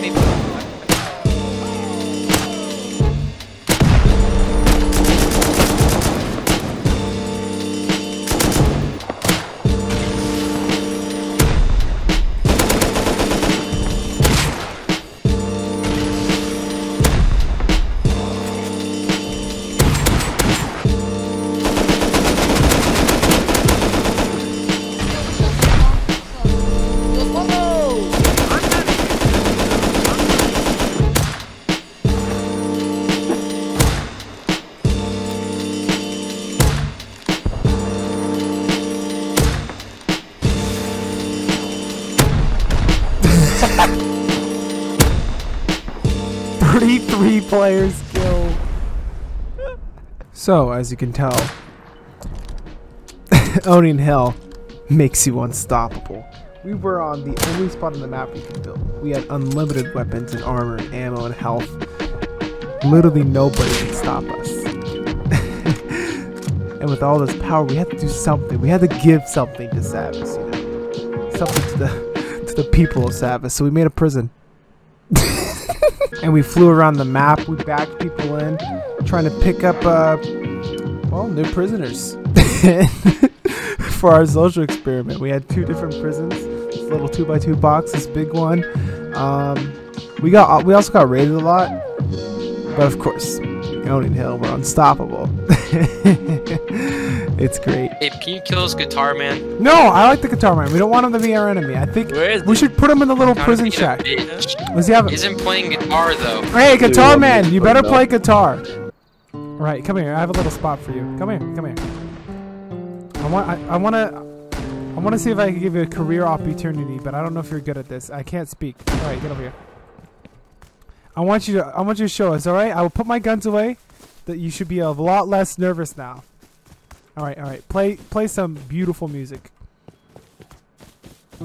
I need. Thirty-three players killed. So, as you can tell, owning hill makes you unstoppable. We were on the only spot on the map we could build. We had unlimited weapons and armor and ammo and health. Literally nobody could stop us. and with all this power, we had to do something. We had to give something to Savas, you know, something to the the people of Savas. So we made a prison. and we flew around the map. We backed people in, trying to pick up, uh, well, new prisoners for our social experiment. We had two different prisons. This little two by two box, this big one. Um, we got, we also got raided a lot, but of course, owning Hill, we're unstoppable. it's great. Hey, can you kill this guitar man? No, I like the guitar man. We don't want him to be our enemy. I think Where is we he? should put him in the little prison shack. bitch. Does he have? He isn't playing guitar though. Hey, guitar want me man, you better play guitar. Right, come here. I have a little spot for you. Come here, come here. I want, I, I want to, I want to see if I can give you a career opportunity, but I don't know if you're good at this. I can't speak. All right, get over here. I want you to, I want you to show us. All right, I will put my guns away. That you should be a lot less nervous now. All right, all right. Play, play some beautiful music.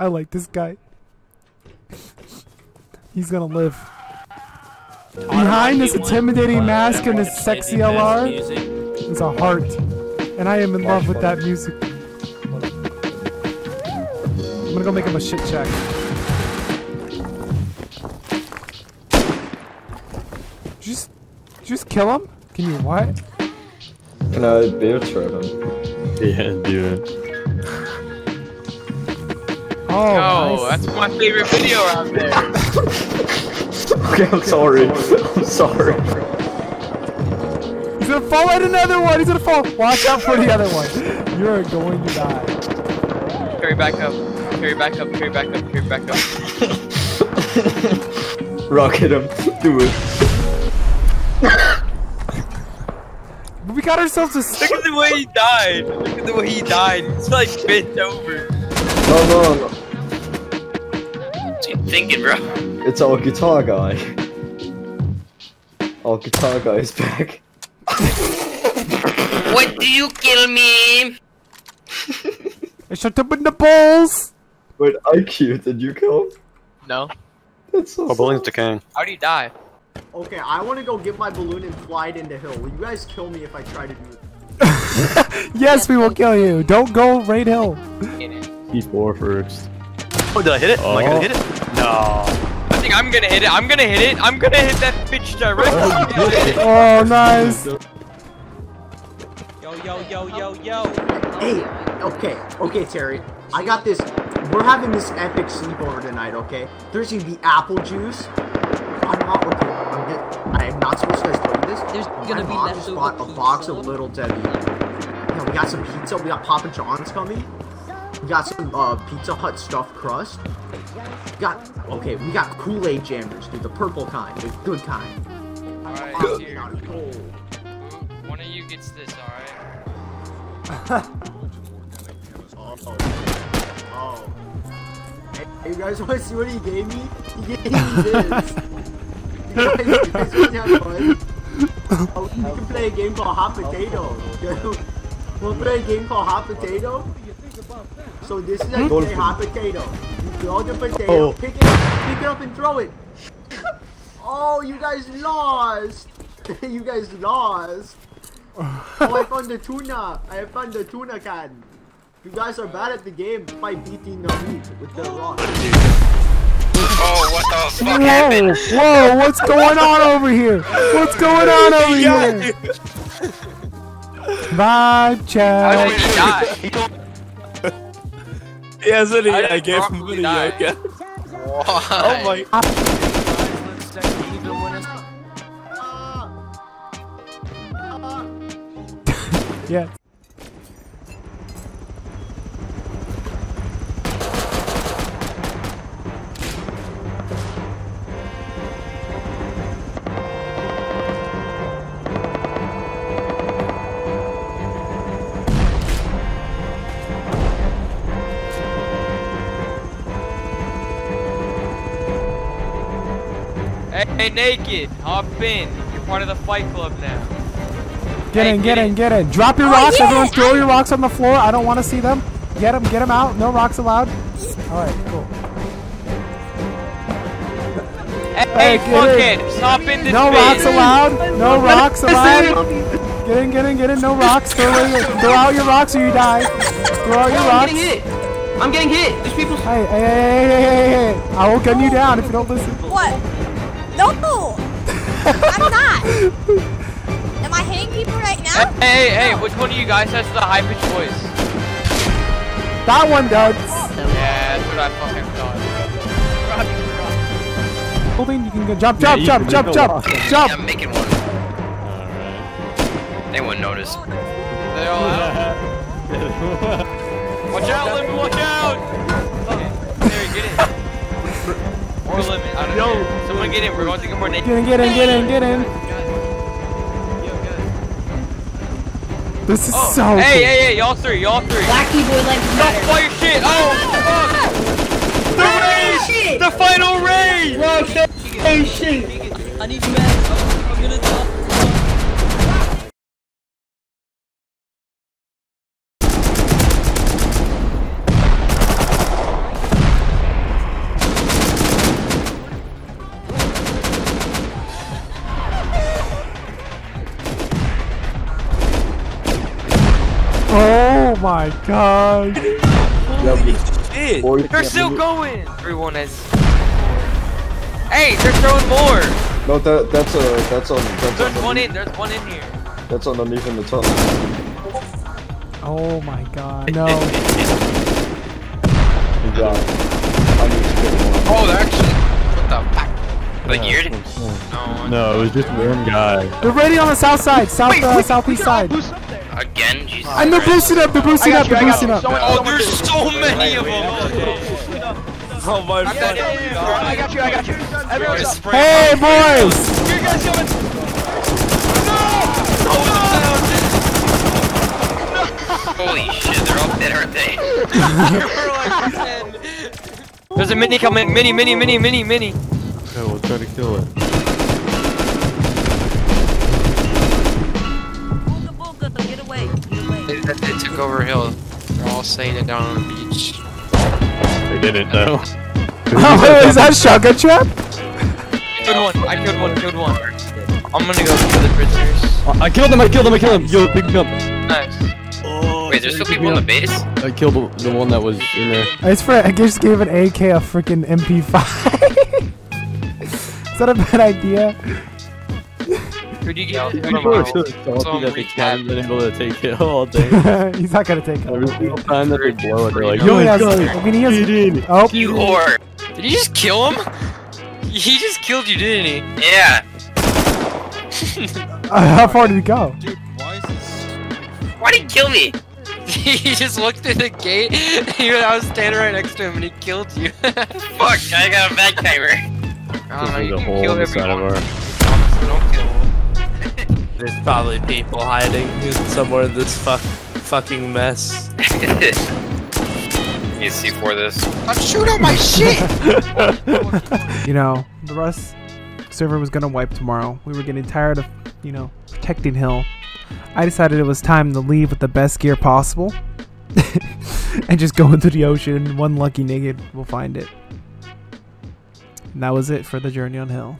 I like this guy. He's gonna live. Behind this intimidating mask and this sexy LR is a heart. And I am in love with that music. I'm gonna go make him a shit check. Just, just kill him? Can you what? Can I bear trap him? Yeah, do it. Oh, Oh, nice. that's my favorite video out there. Okay, I'm sorry. I'm sorry. He's gonna fall at another one. He's gonna fall. Watch out for the other one. You're going to die. Carry back up. Carry back up. Carry back up. Carry back up. Rocket him. Do it. We got ourselves a. Look at the way he died. Look at the way he died. He's like bent over. No, no, no. What's you thinking, bro? It's our guitar guy. Our guitar guy is back. What do you kill me? I shot him in the balls. Wait, IQ, did you kill him? No. That's so Oh, building's sad. decaying. How do you die? Okay, I want to go get my balloon and fly it into hill. Will you guys kill me if I try to do it? Yes, we will kill you. Don't go raid hill. In it. P4 first. Oh, did I hit it? Am I gonna Oh. hit it? No. I think I'm gonna hit it. I'm gonna hit it. I'm gonna hit that bitch directly. Oh, nice. Yo, yo, yo, yo, yo. Hey, okay, okay, Terry. I got this. We're having this epic sleepover tonight, okay? There's gonna be apple juice. I'm not okay. I'm get, I am not supposed to tell you this. There's but gonna my be mom just bought a box of. Little Debbie. Yeah, we got some pizza. We got Papa John's coming. We got some uh, Pizza Hut stuffed crust. Got okay. We got Kool Aid jammers, dude. The purple kind, the good kind. Alright, Oh, here. One of you gets this, alright? Oh. Oh. Hey, hey, you guys want to see what he gave me? He gave me this. you guys, you guys want to have fun? Oh, we can play a game called Hot Potato. We'll play a game called Hot Potato. So this is a Dolphin. hot potato. You throw the potato, Oh. pick it up, pick it up and throw it. Oh, you guys lost. you guys lost. Oh, I found the tuna. I found the tuna can. You guys are bad at the game by beating the meat with the rock. Oh, what the fuck Whoa, happened? whoa, what's going on over here? What's going on over here? Bye, How did Chad. he die? Yeah, so How did I gave him Broccoli the die? yoga. Why? Oh my. Yeah. Hey, hey, naked, hop in. You're part of the Fight Club now. Get Hey, in, get get in, in. get in. Drop your Oh, rocks. yeah, Everyone throw I- your rocks on the floor. I don't want to see them. Get them, get them out. No rocks allowed. All right, cool. Hey, Hey, hey get fuckhead, hop in this No bitch. rocks allowed. No rocks allowed. Get in, get in, get in. No rocks. Throw, away your, throw out your rocks or you die. Throw out your I'm rocks. getting hit. I'm getting hit. There's people. Hey, hey, hey, hey, hey, hey, hey. I will gun you down if you don't listen. What? No! I'm not! Am I hitting people right now? Hey, hey, hey, which one of you guys has the high pitched voice? That one does. Oh. Yeah, that's what I fucking thought. Building, you can go jump, Yeah, jump, you jump, jump, jump, walk. jump. I'm making one. Alright. They wouldn't notice. They all out? Watch out, Lemon, watch out! Or Lemon, I don't know. Someone get in, we're going to get more. Get in, get in, get in, get in. This is oh. so Oh, hey, cool. hey, hey, y'all three, y'all three. Black boy like to Don't fire shit! Oh, fuck! The raid! The final raid! Bro, shit. Hey, shit. I need you, man. I'm gonna die. My god. Holy Shit. Boy, They're still going! Everyone has. Hey, they're throwing more! No, that that's a that's on that's There's on one in, there's one in here. that's underneath in the tunnel. Oh my god. No. You got. it. I need to get one. Oh, they're actually. What the fuck? Like geared? No. No, it was just one guy. They're raiding on the south side, south uh, southeast side. Again? Jesus. And they're Christ. boosting up, they're boosting up, they're boosting up. Oh, there's so many of them! Oh my god. I got you, I got you. Everyone Hey boys! You guys coming? Holy shit, they're all dead, aren't they? There's a mini coming, mini, mini, mini, mini, mini. Okay, we'll try to kill it. They took over hill. They're all saying it down on the beach. They didn't know. Oh, is that shotgun trap? Killed one, I killed one, killed one. I'm gonna go for the prisoners. I killed him! I killed him! I killed him! Yo, pick me up! Nice. Wait, there's still people on the base? I killed the, the one that was in there. I just, for, I just gave an AK a freaking MP5. is that a bad idea? Who'd you get? I don't People are know. so Some salty that they haven't been able to take it all day. He's not gonna take it. Every single time that they blow it, they're like, He yo, only has, I mean, he has. get in. Oh, You whore! Did you just kill him? He just killed you, didn't he? Yeah! uh, how far did he go? Dude, Why'd he kill me? he just looked through the gate. and I was standing right next to him, and he killed you. Fuck, I got a back timer. I don't know. You can kill in of everyone. our. Honestly, don't kill him. There's probably people hiding somewhere in this fuck fucking mess. You see for this. I'm shooting my shit! you know, the Rust server was gonna wipe tomorrow. We were getting tired of, you know, protecting Hill. I decided it was time to leave with the best gear possible. and just go into the ocean. and One lucky nigga will find it. And that was it for the journey on hill.